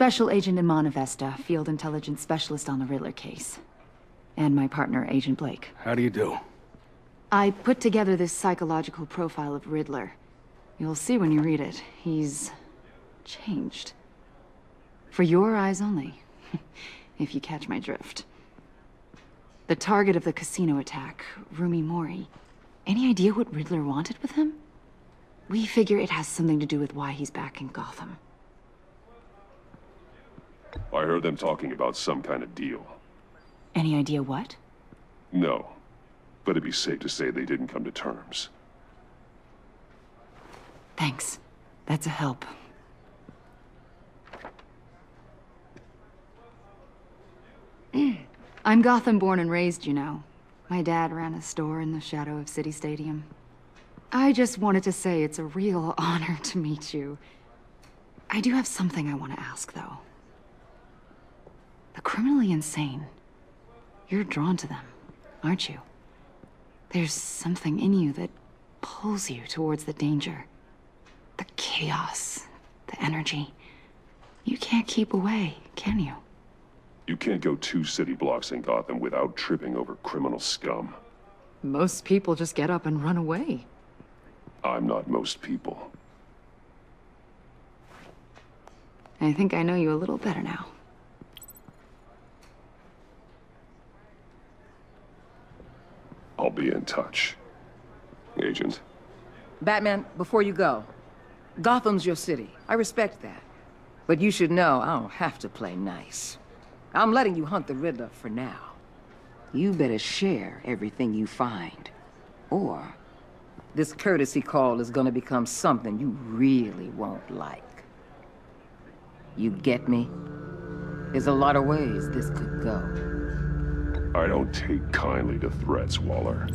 Special Agent Iman Avesta, Field Intelligence Specialist on the Riddler case. And my partner, Agent Blake. How do you do? I put together this psychological profile of Riddler. You'll see when you read it. He's... changed. For your eyes only. if you catch my drift. The target of the casino attack, Rumi Mori. Any idea what Riddler wanted with him? We figure it has something to do with why he's back in Gotham. I heard them talking about some kind of deal. Any idea what? No. But it'd be safe to say they didn't come to terms. Thanks. That's a help. I'm Gotham born and raised, you know. My dad ran a store in the shadow of City Stadium. I just wanted to say it's a real honor to meet you. I do have something I want to ask, though. The criminally insane. You're drawn to them, aren't you? There's something in you that pulls you towards the danger. The chaos, the energy. You can't keep away, can you? You can't go two city blocks in Gotham without tripping over criminal scum. Most people just get up and run away. I'm not most people. I think I know you a little better now. I'll be in touch. Agent. Batman, before you go, Gotham's your city. I respect that. But you should know I don't have to play nice. I'm letting you hunt the Riddler for now. You better share everything you find. Or this courtesy call is gonna become something you really won't like. You get me? There's a lot of ways this could go. I don't take kindly to threats, Waller.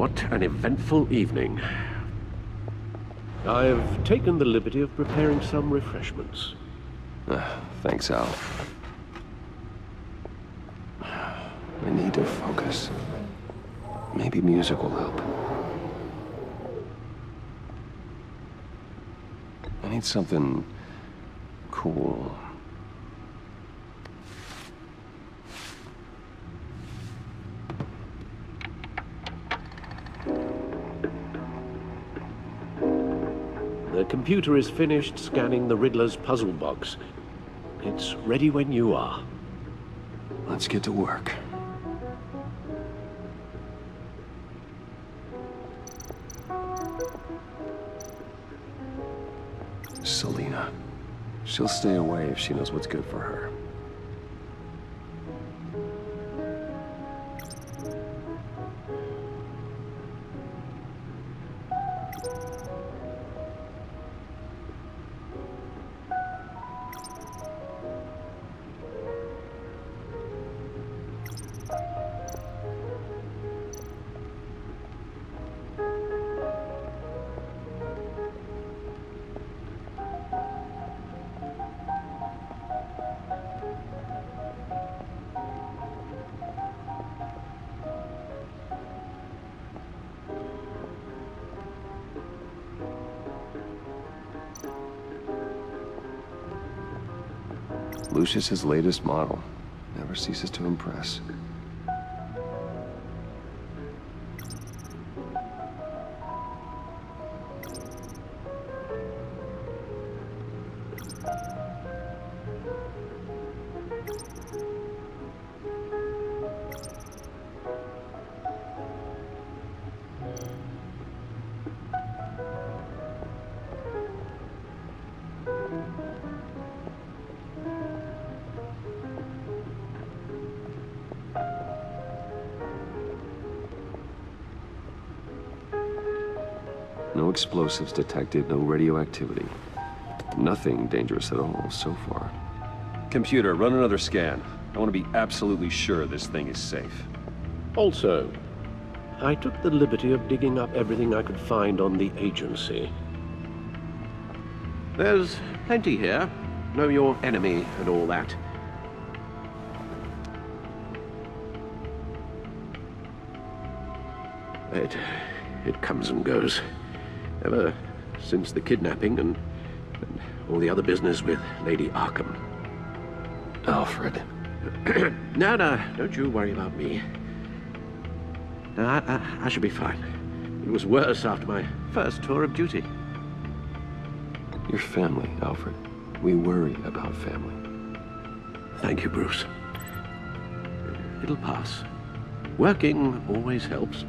What an eventful evening. I've taken the liberty of preparing some refreshments. Uh, thanks, Al. I need to focus. Maybe music will help. I need something cool. The computer is finished scanning the Riddler's puzzle box. It's ready when you are. Let's get to work. Selina. She'll stay away if she knows what's good for her. Lucius's latest model. Never ceases to impress. No explosives detected, no radioactivity. Nothing dangerous at all so far. Computer, run another scan. I want to be absolutely sure this thing is safe. Also, I took the liberty of digging up everything I could find on the agency. There's plenty here. Know your enemy and all that. It, it comes and goes. Ever since the kidnapping and, and all the other business with Lady Arkham. Alfred. no, no, don't you worry about me. No, I, I, I should be fine. It was worse after my first tour of duty. Your family, Alfred. We worry about family. Thank you, Bruce. It'll pass. Working always helps.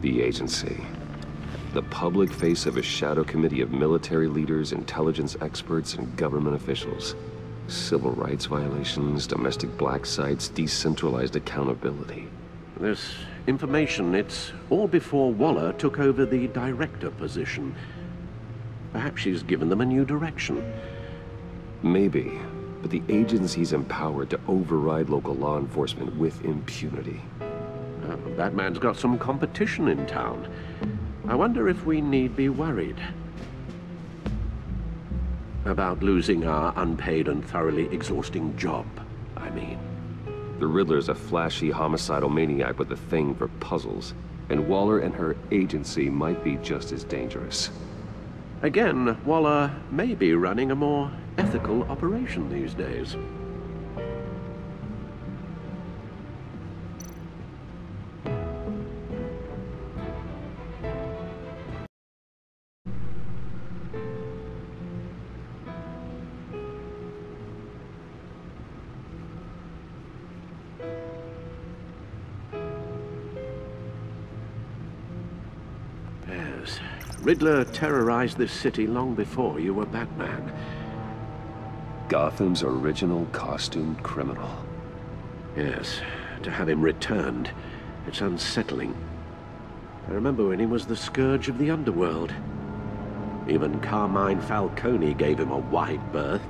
The agency. The public face of a shadow committee of military leaders, intelligence experts, and government officials. Civil rights violations, domestic black sites, decentralized accountability. This information, it's all before Waller took over the director position. Perhaps she's given them a new direction. Maybe, but the agency's empowered to override local law enforcement with impunity. Uh, that man's got some competition in town. I wonder if we need be worried. About losing our unpaid and thoroughly exhausting job, I mean. The Riddler's a flashy homicidal maniac with a thing for puzzles, and Waller and her agency might be just as dangerous. Again, Waller may be running a more ethical operation these days. Riddler terrorized this city long before you were Batman. Gotham's original costumed criminal. Yes, to have him returned, it's unsettling. I remember when he was the scourge of the underworld. Even Carmine Falcone gave him a wide berth.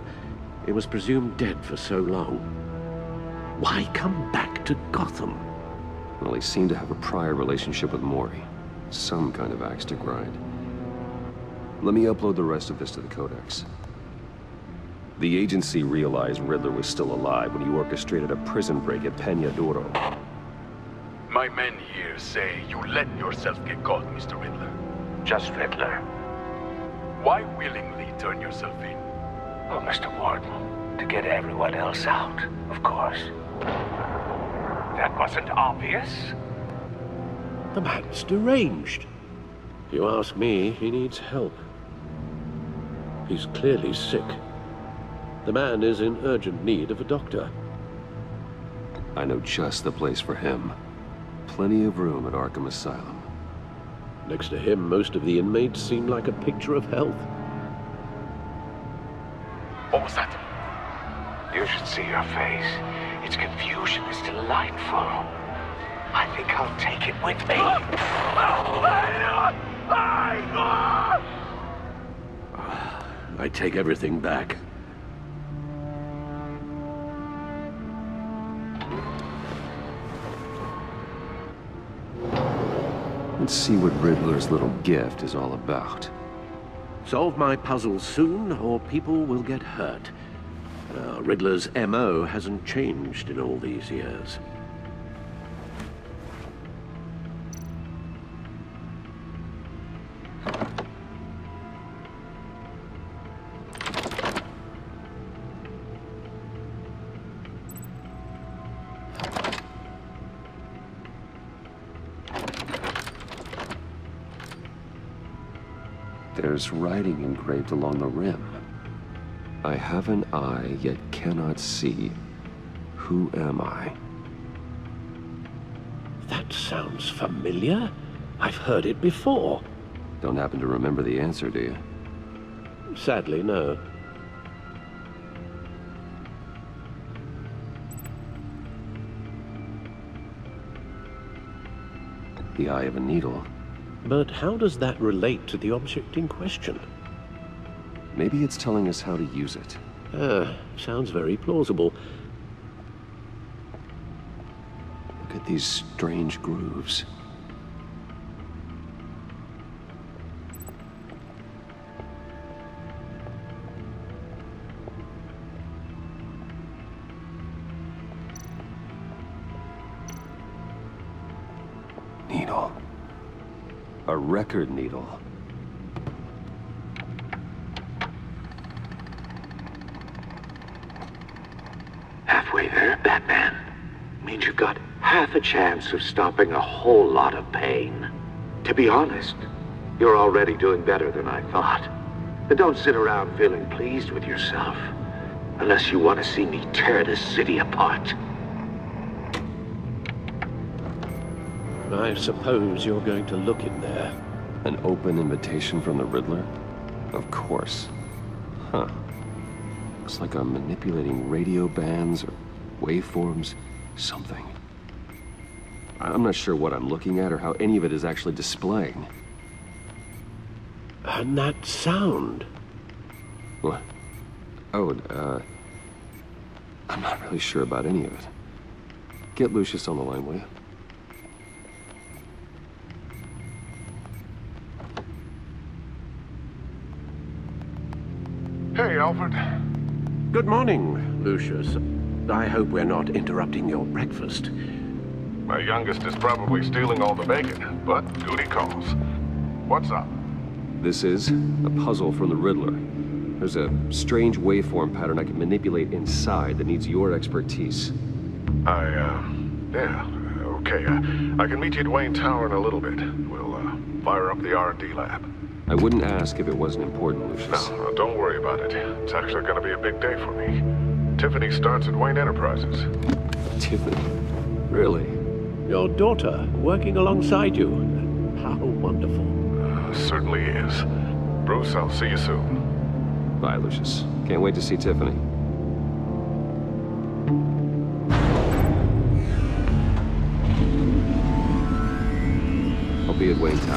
He was presumed dead for so long. Why come back to Gotham? Well, he seemed to have a prior relationship with Mori. Some kind of axe to grind. Let me upload the rest of this to the Codex. The agency realized Riddler was still alive when he orchestrated a prison break at Peña Duro. My men here say you let yourself get caught, Mr. Riddler. Just Riddler. Why willingly turn yourself in? Oh, Mr. Warden, to get everyone else out, of course. That wasn't obvious. The man's deranged. If you ask me, he needs help. He's clearly sick. The man is in urgent need of a doctor. I know just the place for him. Plenty of room at Arkham Asylum. Next to him, most of the inmates seem like a picture of health. What was that? You should see your face. Its confusion is delightful. I think I'll take it with me. I take everything back. Let's see what Riddler's little gift is all about. Solve my puzzles soon, or people will get hurt. Uh, Riddler's M.O. hasn't changed in all these years. There's writing engraved along the rim. I have an eye, yet cannot see. Who am I? That sounds familiar. I've heard it before. Don't happen to remember the answer, do you? Sadly, no. The eye of a needle. But how does that relate to the object in question? Maybe it's telling us how to use it. Ah, sounds very plausible. Look at these strange grooves. Record needle. Halfway there, Batman. Means you've got half a chance of stopping a whole lot of pain. To be honest, you're already doing better than I thought. But don't sit around feeling pleased with yourself. Unless you want to see me tear this city apart. I suppose you're going to look in there. An open invitation from the Riddler? Of course. Huh. Looks like I'm manipulating radio bands or waveforms, something. I'm not sure what I'm looking at or how any of it is actually displaying. And that sound. What? Oh, uh... I'm not really sure about any of it. Get Lucius on the line, will you? Hey, Alfred. Good morning, Lucius. I hope we're not interrupting your breakfast. My youngest is probably stealing all the bacon, but duty calls. What's up? This is a puzzle from the Riddler. There's a strange waveform pattern I can manipulate inside that needs your expertise. I, uh, yeah, okay. Uh, I can meet you at Wayne Tower in a little bit. We'll, uh, fire up the R&D lab. I wouldn't ask if it wasn't important, Lucius. No, no, don't worry about it. It's actually gonna be a big day for me. Tiffany starts at Wayne Enterprises. Tiffany. Really? Your daughter working alongside you. How wonderful. Uh, certainly is. Bruce, I'll see you soon. Bye, Lucius. Can't wait to see Tiffany. I'll be at Wayne Tower.